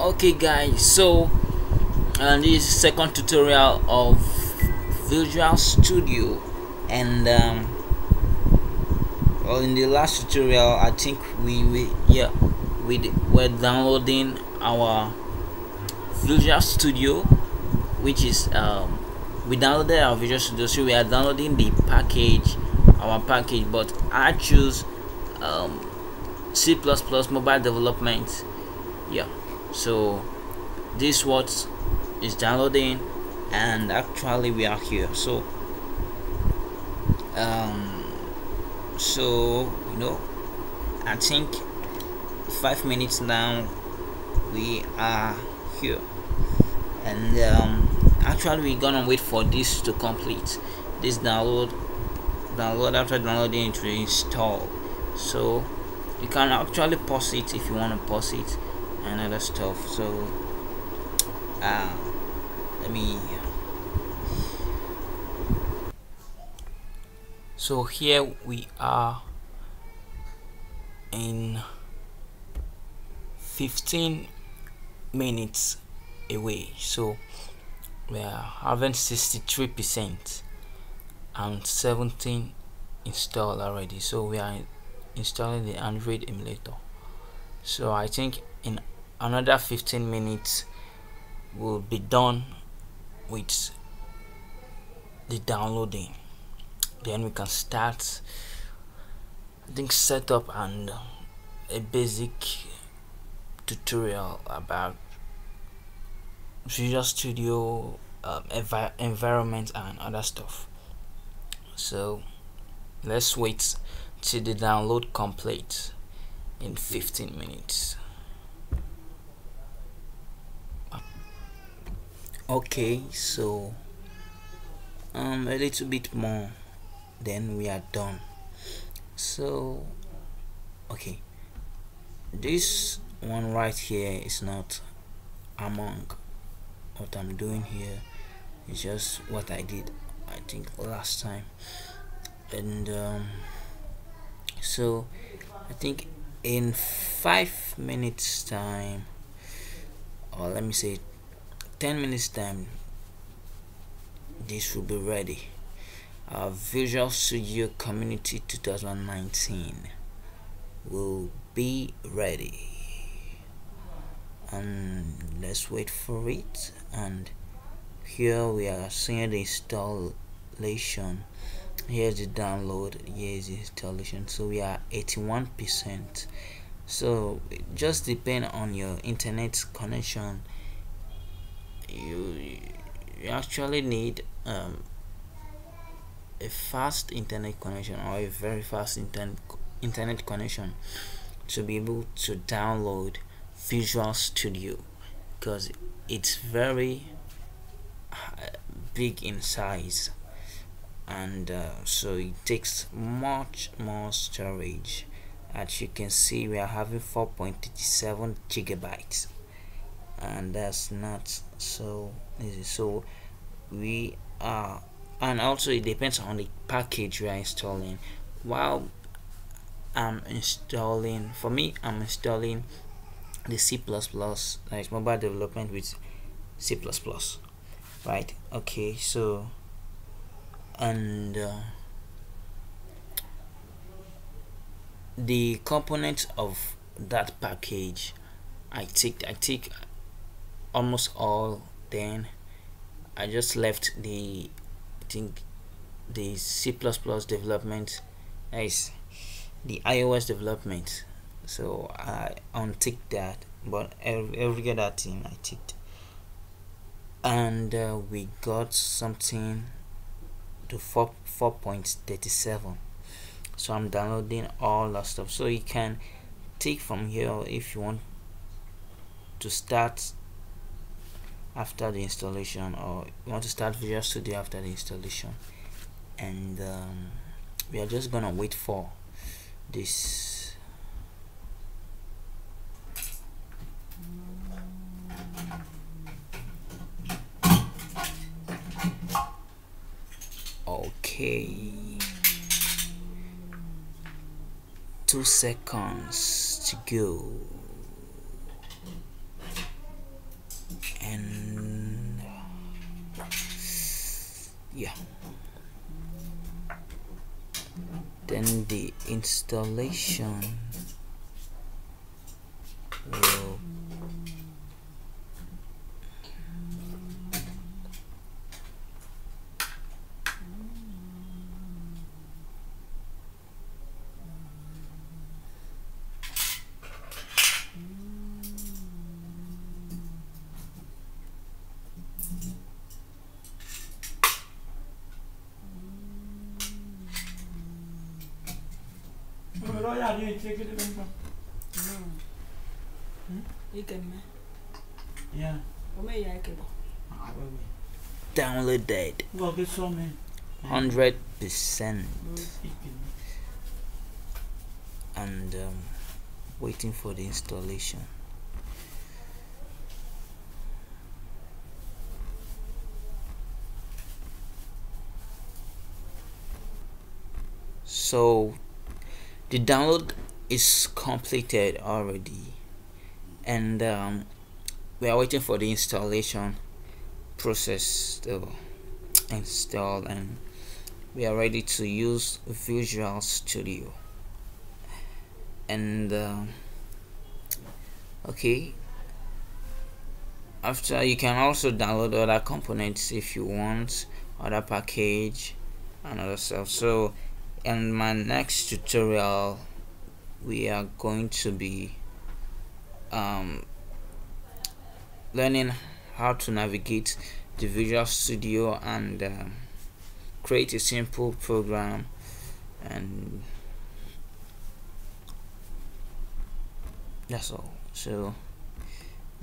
okay guys so uh, this is second tutorial of visual studio. And um, well in the last tutorial i think we, we yeah we were downloading our visual studio which is um, we downloaded our visual studio so we are downloading the package our package. But i choose um, c++ mobile development. Yeah so this what is downloading and actually we are here. So um so you know i think five minutes now we are here. And um actually we're gonna wait for this to complete. This download download after downloading will install. So you can actually pause it if you want to pause it and other stuff. So uh, let me so here we are in 15 minutes away. So we are having 63 percent and 17 installed already. So we are installing the android emulator. So i think in another 15 minutes we'll be done with the downloading. Then we can start I think setup and a basic tutorial about Visual Studio um, envi environment and other stuff. So let's wait till the download complete in 15 minutes okay so um a little bit more then we are done. So okay. This one right here is not among what I'm doing here. It's just what I did I think last time. And um, so I think in five minutes time or let me say 10 minutes time this will be ready. Our visual studio community 2019 will be ready. And let's wait for it and here we are seeing the installation. Here's the download here's the installation. So we are 81 percent. So just depend on your internet connection you, you actually need um, a fast internet connection or a very fast internet internet connection to be able to download Visual Studio because it's very uh, big in size. And uh, so it takes much more storage. As you can see we are having 4.37 gigabytes and that's not so easy. So we are and also it depends on the package we are installing. While I'm installing for me I'm installing the C++ like mobile development with C++ right? Okay so and uh, the components of that package I take I take almost all then I just left the I think the C++ development is the iOS development. So I untick that but every, every other thing I ticked. And uh, we got something to 4 4.37 so I'm downloading all that stuff. So you can take from here if you want to start after the installation or you want to start Visual Studio after the installation. And um, we are just gonna wait for this. Okay. Two seconds to go yeah. Then the installation will Yeah. downloaded Well, get some man. hundred percent. And um, waiting for the installation. So the download is completed already. And um, we are waiting for the installation process to install and we are ready to use Visual Studio. And uh, okay. After you can also download other components if you want other package and other stuff. So in my next tutorial we are going to be um, learning how to navigate the Visual Studio and um, create a simple program and that's all. So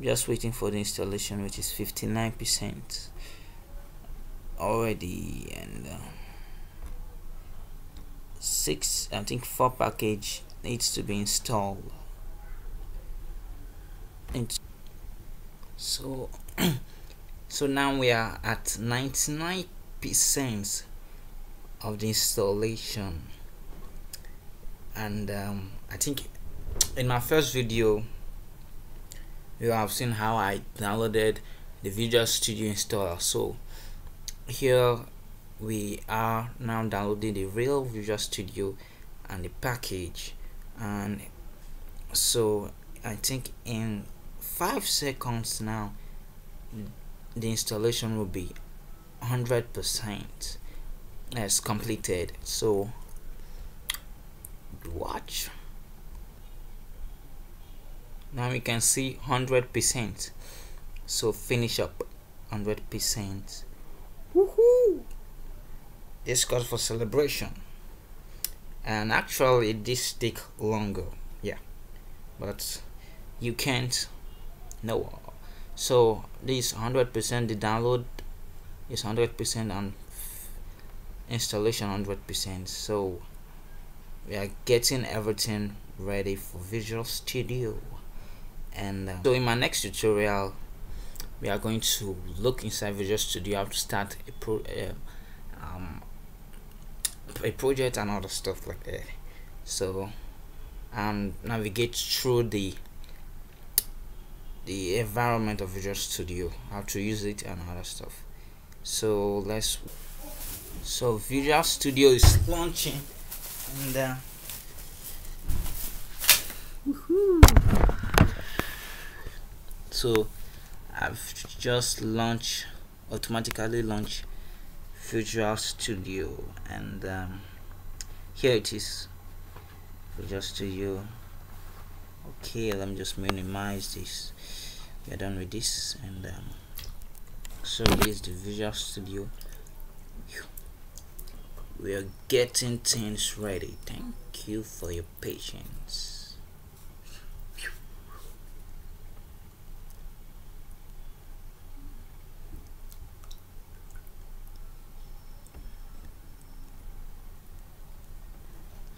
just waiting for the installation which is 59% already and uh, six I think four package needs to be installed. And so so now we are at 99 percent of the installation. And um, I think in my first video you have seen how I downloaded the Visual Studio installer. So here we are now downloading the real Visual Studio and the package. And so I think in five seconds now the installation will be 100% as completed. So watch. Now we can see 100% so finish up 100% woohoo this calls for celebration. And actually this take longer yeah. But you can't know. So this 100% the download is 100% and installation 100% so we are getting everything ready for Visual Studio. And uh, so in my next tutorial we are going to look inside Visual Studio how to start a pro uh, a project and other stuff like that. So and navigate through the the environment of Visual Studio how to use it and other stuff. So let's so Visual Studio is launching and uh, so I've just launched automatically launched Visual Studio and um, here it is. Visual Studio okay let me just minimize this. We're done with this and um, so this is the Visual Studio. We are getting things ready. Thank you for your patience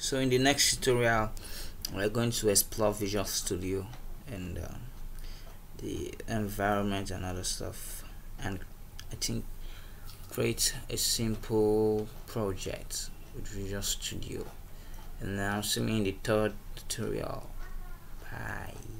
so in the next tutorial we're going to explore Visual Studio and uh, the environment and other stuff. And I think create a simple project with Visual Studio. And now see me in the third tutorial. Bye